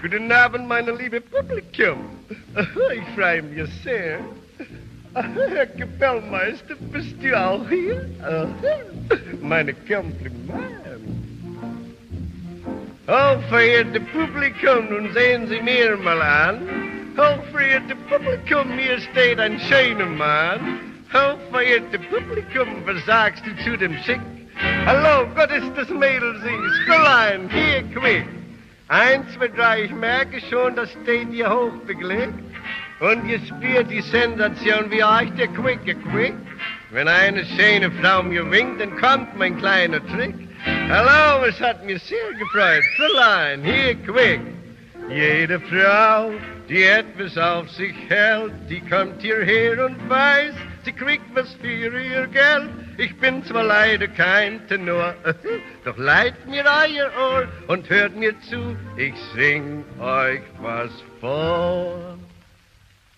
Guten Abend, meine liebe Publikum. Ich freue mich sehr. Herr Kapellmeister, bist du auch hier? Meine Komplimenten. Oh, verehrte Publikum, nun sehen Sie mir mal an. Oh, verehrte Publikum, hier steht ein schöner Mann. Oh, verehrte Publikum, was sagst du zu dem Schick? Hallo, Gott ist das Mädel singst. Fräulein, hier, quick. Eins, zwei, drei, ich merke schon, das steht hier hochbeglückt. Und ihr spürt die Sensation wie euch der Quicke Quick. Wenn eine schöne Frau mir winkt, dann kommt mein kleiner Trick. Hallo, es hat mir sehr gefreut. Fräulein, hier, quick. Jede Frau, die etwas auf sich hält, die kommt hierher und weiß, sie kriegt was für ihr Geld. Ich bin zwar leider kein Tenor, doch leiht mir euer Ohr und hört mir zu, ich sing euch was vor.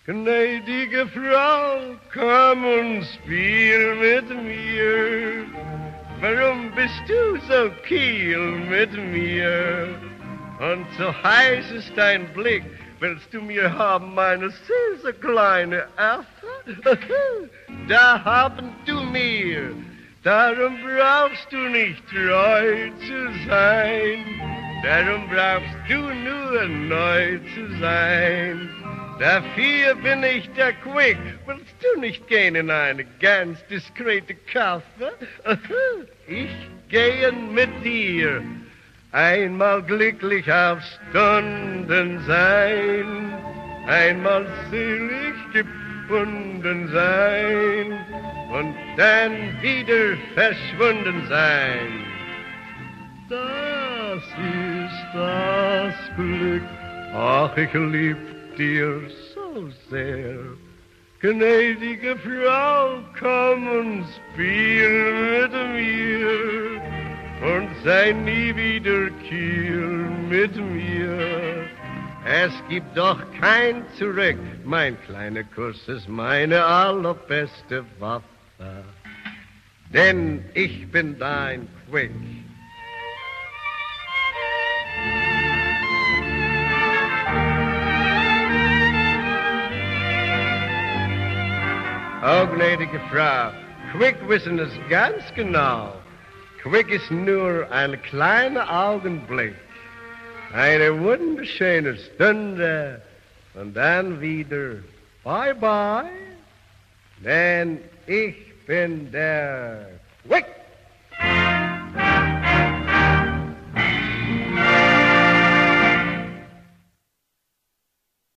Gnädige Frau, komm und spiel mit mir. Warum bist du so kiel mit mir? Und so heiß ist dein Blick, willst du mir haben, meine süße kleine Affe? da haben du mir, darum brauchst du nicht treu zu sein. Darum brauchst du nur neu zu sein. Dafür bin ich der Quick. Willst du nicht gehen in eine ganz diskrete Kasse? Ich gehe mit dir. Einmal glücklich auf Stunden sein, einmal selig gebunden sein und dann wieder verschwunden sein. Das ist das Glück. Ach, ich lieb dir so sehr. Gnädige Frau, komm und spiel mit mir und sei nie wieder kiel mit mir. Es gibt doch kein Zurück, mein kleiner Kuss ist meine allerbeste Waffe. Denn ich bin dein Quick. Oh, gnädige Frau, Quick wissen es ganz genau. Quick ist nur ein kleiner Augenblick, eine wunderschöne Stunde und dann wieder Bye-bye, denn ich bin der